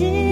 did.